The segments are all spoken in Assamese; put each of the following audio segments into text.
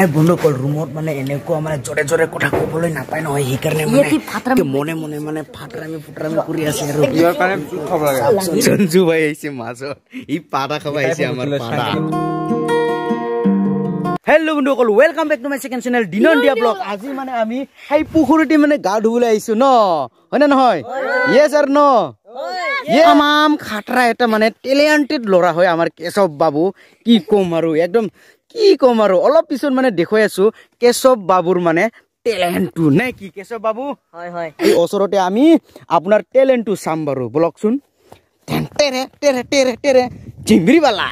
মানে বন্ধুসকল ৰুমত মানে এনেকুৱা মানে জৰে জৰে কথা ক'বলৈ নাপায় নহয় সেইকাৰণে মানে মনে মনে মানে ফাটৰামি ফুটৰামি কৰি আছে আৰু। ইয়াৰ কাৰণে খাব লাগে। সঞ্জু ভাই আহিছে মাজত। ই পাৰা খাব আহিছে আমাৰ পাৰা হেল্ল' বন্ধুসকল welcome back to my second channel দিনৰ দিয়া ব্লগ আজি মানে আমি সেই পুখুৰীতে মানে গা ধুবলৈ আহিছো ন? হয় নে নহয় য়েছ আৰু ন তামাম খাটৰা এটা মানে টেলেণ্টেড ল'ৰা হয় আমাৰ কেশৱ বাবু। কি ক'ম আৰু একদম কি ক'ম আৰু। অলপ পিছত মানে দেখুৱাই আছো কেশৱ বাবুৰ মানে টেলেণ্টটো নে কি কেশৱ বাবু? হয় হয়। এই ওচৰতে আমি আপোনাৰ টেলেণ্টটো চাম বাৰু বলকচোন। টেন টেৰে টেৰে টেৰে টেৰে জিমৰিবালা।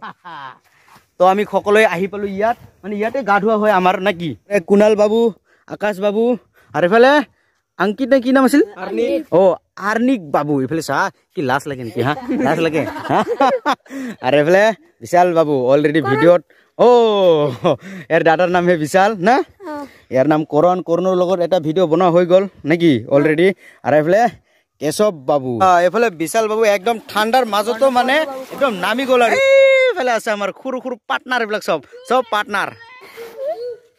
তো আমি সকলোৱে আহি পালো ইয়াত। মানে ইয়াতে গা ধোৱা হয় আমাৰ নে কি? কুণাল বাবু আকাশ বাবু আৰু এইফালে অংকিত নে কি নাম আছিল? অ আৰ্নিক বাবু এইফালে চা কি লাজ লাগে নেকি হা? লাজ লাগে হা? আৰু এইফালে বিশাল বাবু অলৰেডি ভিডিঅ'ত অ ইয়াৰ দাদাৰ নামহে বিশাল না? ইয়াৰ নাম কৰণ কৰণৰ লগত এটা ভিডিঅ' বনোৱা হৈ গ'ল নেকি অলৰেডি আৰু এইফালে কেশৱ বাবু। এইফালে বিশাল বাবু একদম ঠাণ্ডাৰ মাজতো মানে একদম নামি গ'ল আৰু। এইফালে আছে আমাৰ সৰু সৰু পাৰ্টনাৰ এইবিলাক চব চব পাৰ্টনাৰ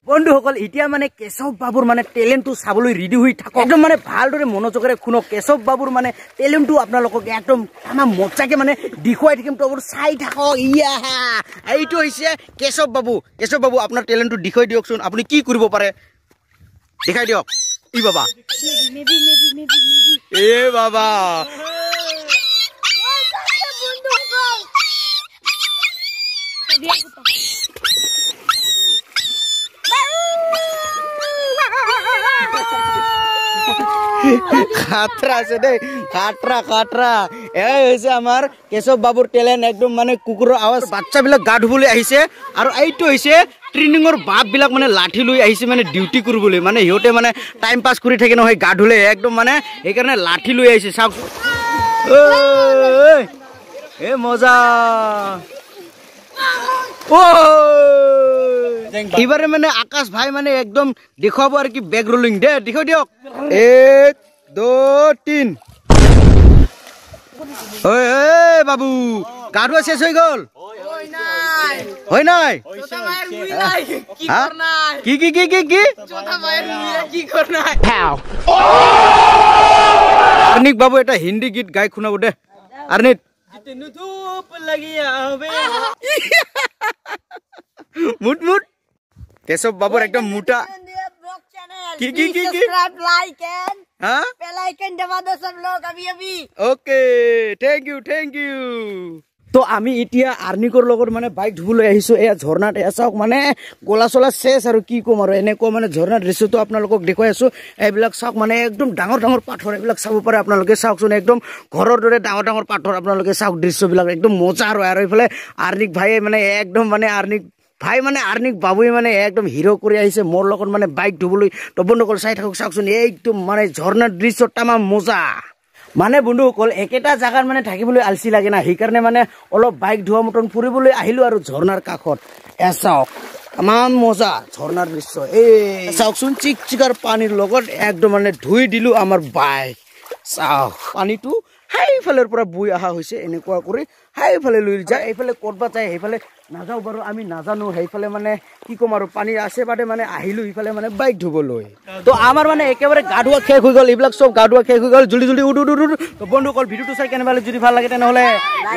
বন্ধুসকল এতিয়া মানে কেশৱ বাবুৰ মানে টেলেণ্টটো চাবলৈ ৰেডি হৈ থাকক। একদম মানে ভালদৰে মনোযোগেৰে শুনক। কেশৱ বাবুৰ মানে টেলেণ্টটো আপোনালোকক একদম আমাৰ মজাকে মানে দেখুৱাই থাকিম। তো চাই থাকক। ইয়া এইটো হৈছে কেশৱ বাবু। কেশৱ বাবু আপোনাৰ টেলেণ্টটো দেখুৱাই দিয়কচোন। আপুনি কি কৰিব পাৰে? দেখাই দিয়ক। ই বাবা। এ বাবা। খাতৰা আছে দেই খাতৰা খাতৰা এয়াই হৈছে আমাৰ কেশৱ বাবুৰ টেলেণ্ট একদম মানে কুকুৰৰ আৱাজ। বাচ্চাবিলাক গা ধুবলৈ আহিছে আৰু এইটো হৈছে ট্ৰেইনিঙৰ বাপবিলাক মানে লাঠি লৈ আহিছে মানে ডিউটি কৰিবলৈ। মানে সিহঁতে মানে টাইম পাছ কৰি থাকে নহয় গা ধুলে। একদম মানে সেইকাৰণে লাঠি লৈ আহিছে চাওক। ঐ, এ মজা। ঐ। এইবাৰে মানে আকাশ ভাই মানে একদম দেখুৱাব আৰু কি বেগ ৰোলিং দে দেখুৱাই দিয়ক। এক দুই তিন। ঐ ঐ বাবু গা ধোৱা শেষ হৈ গ'ল? হয় নাই? কি কি কি কি কি আৰ্নিক বাবু এটা হিন্দী গীত গাই শুনাব দে। আৰ্নিক মুঠ মুঠ। কেশৱ বাবুৰ একদম মোটা কি, কি, কি, কি? তো আমি এতিয়া আৰ্নিকৰ লগত মানে বাইক ধুবলৈ আহিছো এয়া ঝৰ্ণাত এয়া চাওক মানে গলা চলা চেচ আৰু কি ক'ম আৰু এনেকুৱা মানে ঝৰ্ণাৰ দৃশ্যটো আপোনালোকক দেখুৱাই আছো। এইবিলাক চাওক মানে একদম ডাঙৰ ডাঙৰ পাথৰ এইবিলাক চাব পাৰে আপোনালোকে। চাওকচোন একদম ঘৰৰ দৰে ডাঙৰ ডাঙৰ পাথৰ আপোনালোকে চাওক দৃশ্যবিলাক একদম মজা আৰু আৰু এইফালে আৰ্নিক ভাইয়ে মানে একদম মানে আৰ্নিক ভাই মানে আৰ্নিক বাবুৱে মানে একদম হিৰ' কৰি আহিছে। মোৰ লগত মানে বাইক ধুবলৈ তো বন্ধুসকল চাই থাকক চাওকচোন একদম মানে ঝৰ্ণাৰ দৃশ্য তামাম মজা। মানে বন্ধুসকল একেটা জাগাত মানে থাকিবলৈ আলচি লাগে না। সেইকাৰণে মানে অলপ বাইক ধোৱা মতন ফুৰিবলৈ আহিলো আৰু ঝৰ্ণাৰ কাষত। এ চাওক তামাম মজা ঝৰ্ণাৰ দৃশ্য। এই চাওকচোন চিক চিকাৰ পানীৰ লগত একদম মানে ধুই দিলো আমাৰ বাইক চাওক পানীটো সেইফালৰ পৰা বৈ অহা হৈছে এনেকুৱা কৰি সেইফালে লৈ যায় এইফালে ক'ৰবাত যায় সেইফালে নাযাওঁ বাৰু আমি নাজানো সেইফালে মানে কি ক'ম আৰু পানী আছে বাদে মানে আহিলো ইফালে মানে বাইক ধুবলৈ তো আমাৰ মানে একেবাৰে গা ধোৱা শেষ হৈ গ'ল এইবিলাক চব গা ধোৱা শেষ হৈ গ'ল উঠ উঠ উঠ উঠ। তো বন্ধুসকল ভিডিঅ'টো চাই কেনেবা লাগিল? যদি ভাল লাগে তেনেহ'লে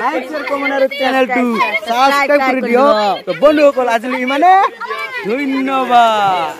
লাইক শ্বেয়াৰ কমেণ্ট আৰু চেনেলটো ছাবস্ক্ৰাইব কৰি দিয়ক তো বন্ধুসকল আজিলৈ ইমানে ধন্যবাদ